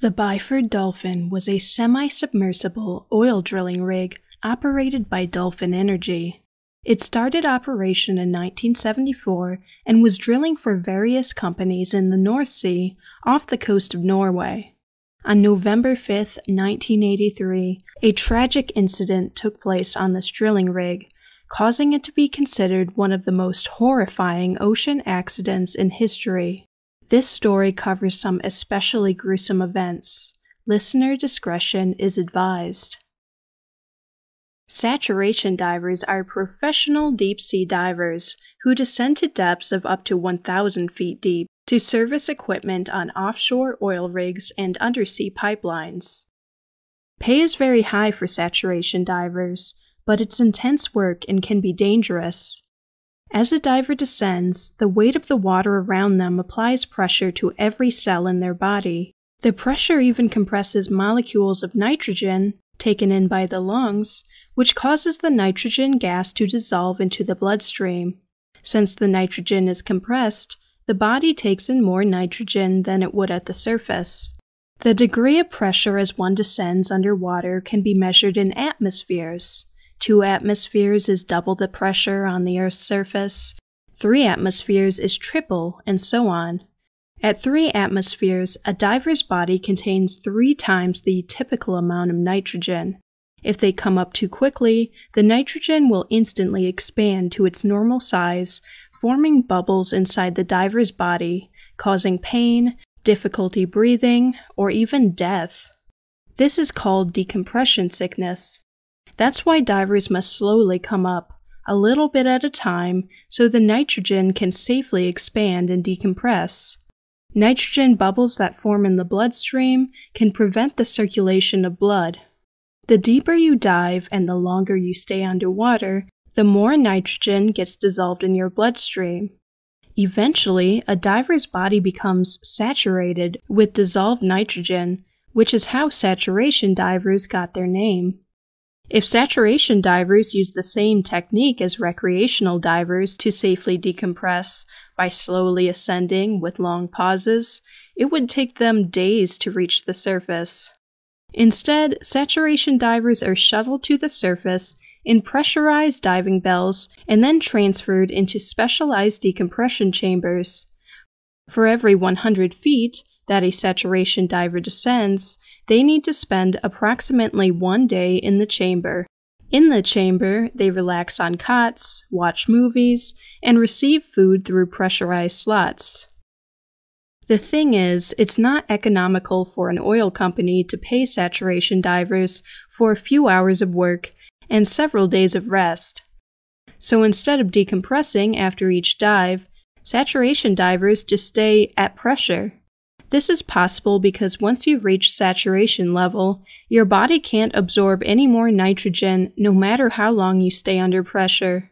The Byford Dolphin was a semi submersible oil drilling rig operated by Dolphin Energy. It started operation in 1974 and was drilling for various companies in the North Sea off the coast of Norway. On November 5, 1983, a tragic incident took place on this drilling rig, causing it to be considered one of the most horrifying ocean accidents in history. This story covers some especially gruesome events. Listener discretion is advised. Saturation divers are professional deep sea divers who descend to depths of up to 1,000 feet deep to service equipment on offshore oil rigs and undersea pipelines. Pay is very high for saturation divers, but it's intense work and can be dangerous. As a diver descends, the weight of the water around them applies pressure to every cell in their body. The pressure even compresses molecules of nitrogen, taken in by the lungs, which causes the nitrogen gas to dissolve into the bloodstream. Since the nitrogen is compressed, the body takes in more nitrogen than it would at the surface. The degree of pressure as one descends underwater can be measured in atmospheres. Two atmospheres is double the pressure on the Earth's surface, three atmospheres is triple, and so on. At three atmospheres, a diver's body contains three times the typical amount of nitrogen. If they come up too quickly, the nitrogen will instantly expand to its normal size, forming bubbles inside the diver's body, causing pain, difficulty breathing, or even death. This is called decompression sickness. That's why divers must slowly come up, a little bit at a time, so the nitrogen can safely expand and decompress. Nitrogen bubbles that form in the bloodstream can prevent the circulation of blood. The deeper you dive and the longer you stay underwater, the more nitrogen gets dissolved in your bloodstream. Eventually, a diver's body becomes saturated with dissolved nitrogen, which is how saturation divers got their name. If saturation divers use the same technique as recreational divers to safely decompress by slowly ascending with long pauses, it would take them days to reach the surface. Instead, saturation divers are shuttled to the surface in pressurized diving bells and then transferred into specialized decompression chambers. For every 100 feet that a saturation diver descends, they need to spend approximately one day in the chamber. In the chamber, they relax on cots, watch movies, and receive food through pressurized slots. The thing is, it's not economical for an oil company to pay saturation divers for a few hours of work and several days of rest. So instead of decompressing after each dive, saturation divers just stay at pressure. This is possible because once you've reached saturation level, your body can't absorb any more nitrogen no matter how long you stay under pressure.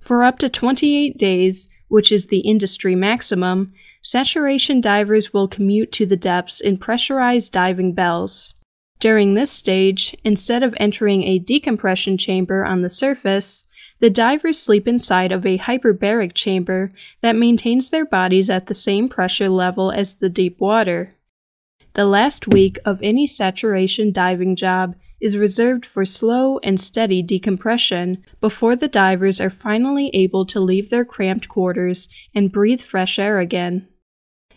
For up to 28 days, which is the industry maximum, saturation divers will commute to the depths in pressurized diving bells. During this stage, instead of entering a decompression chamber on the surface, the divers sleep inside of a hyperbaric chamber that maintains their bodies at the same pressure level as the deep water. The last week of any saturation diving job is reserved for slow and steady decompression before the divers are finally able to leave their cramped quarters and breathe fresh air again.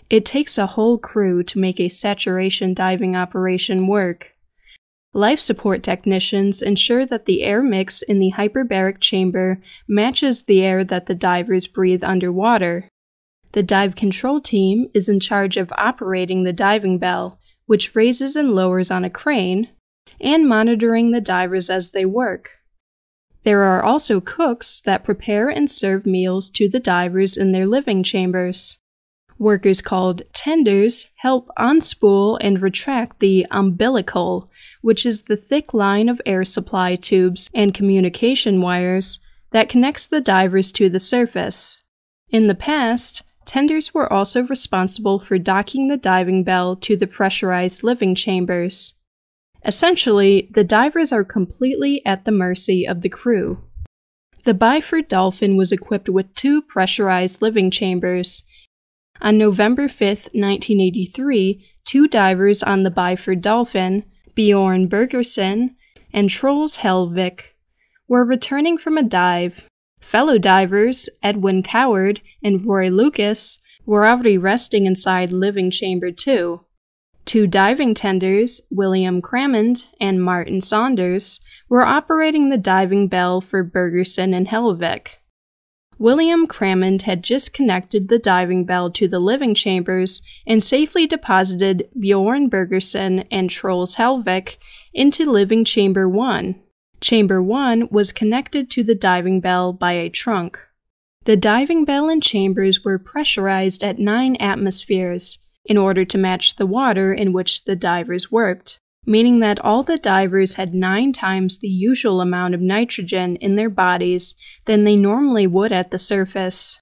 It takes a whole crew to make a saturation diving operation work. Life support technicians ensure that the air mix in the hyperbaric chamber matches the air that the divers breathe underwater. The dive control team is in charge of operating the diving bell, which raises and lowers on a crane, and monitoring the divers as they work. There are also cooks that prepare and serve meals to the divers in their living chambers. Workers called tenders help unspool and retract the umbilical, which is the thick line of air supply tubes and communication wires that connects the divers to the surface. In the past, tenders were also responsible for docking the diving bell to the pressurized living chambers. Essentially, the divers are completely at the mercy of the crew. The Byford Dolphin was equipped with two pressurized living chambers. On November 5, 1983, two divers on the Byford Dolphin, Bjorn Bergersen and Truls Hellevik, were returning from a dive. Fellow divers, Edwin Coward and Roy Lucas, were already resting inside Living Chamber 2. Two diving tenders, William Crammond and Martin Saunders, were operating the diving bell for Bergersen and Hellevik. William Crammond had just connected the diving bell to the living chambers and safely deposited Bjorn Bergersen and Truls Hellevik into living chamber 1. Chamber 1 was connected to the diving bell by a trunk. The diving bell and chambers were pressurized at 9 atmospheres in order to match the water in which the divers worked meaning that all the divers had nine times the usual amount of nitrogen in their bodies than they normally would at the surface.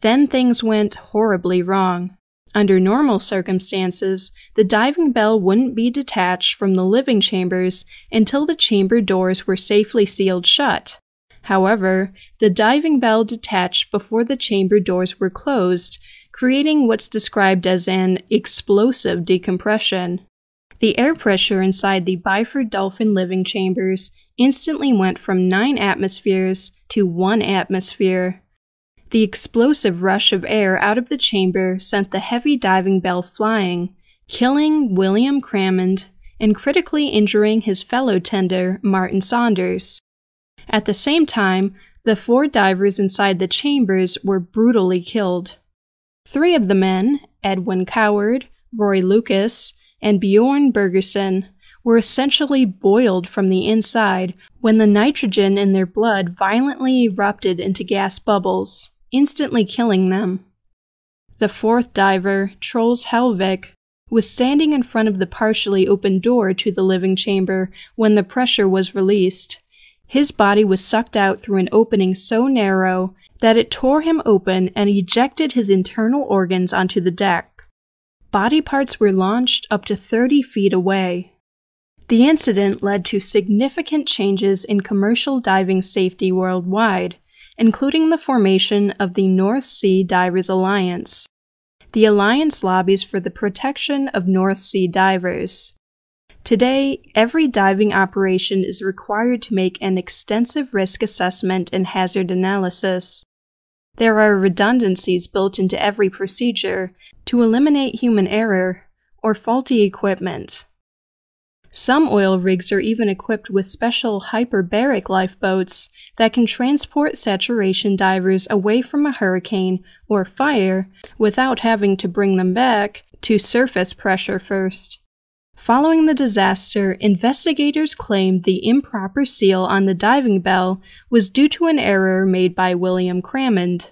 Then things went horribly wrong. Under normal circumstances, the diving bell wouldn't be detached from the living chambers until the chamber doors were safely sealed shut. However, the diving bell detached before the chamber doors were closed, creating what's described as an explosive decompression. The air pressure inside the Byford Dolphin living chambers instantly went from 9 atmospheres to 1 atmosphere. The explosive rush of air out of the chamber sent the heavy diving bell flying, killing William Crammond and critically injuring his fellow tender, Martin Saunders. At the same time, the four divers inside the chambers were brutally killed. Three of the men, Edwin Coward, Roy Lucas, and Bjorn Bergersen were essentially boiled from the inside when the nitrogen in their blood violently erupted into gas bubbles, instantly killing them. The fourth diver, Truls Hellevik, was standing in front of the partially open door to the living chamber when the pressure was released. His body was sucked out through an opening so narrow that it tore him open and ejected his internal organs onto the deck body parts were launched up to 30 feet away. The incident led to significant changes in commercial diving safety worldwide, including the formation of the North Sea Divers Alliance. The alliance lobbies for the protection of North Sea divers. Today, every diving operation is required to make an extensive risk assessment and hazard analysis. There are redundancies built into every procedure to eliminate human error or faulty equipment. Some oil rigs are even equipped with special hyperbaric lifeboats that can transport saturation divers away from a hurricane or fire without having to bring them back to surface pressure first. Following the disaster, investigators claimed the improper seal on the diving bell was due to an error made by William Crammond.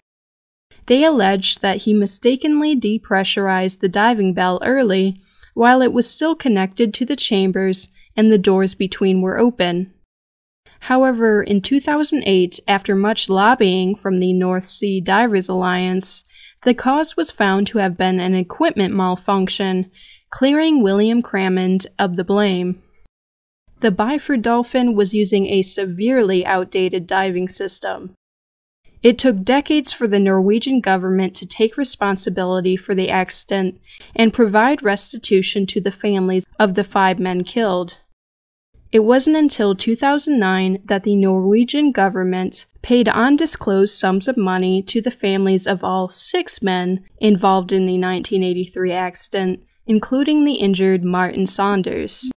They alleged that he mistakenly depressurized the diving bell early while it was still connected to the chambers and the doors between were open. However, in 2008, after much lobbying from the North Sea Divers Alliance, the cause was found to have been an equipment malfunction clearing William Crammond of the blame. The Byford Dolphin was using a severely outdated diving system. It took decades for the Norwegian government to take responsibility for the accident and provide restitution to the families of the five men killed. It wasn't until 2009 that the Norwegian government paid undisclosed sums of money to the families of all six men involved in the 1983 accident including the injured Martin Saunders.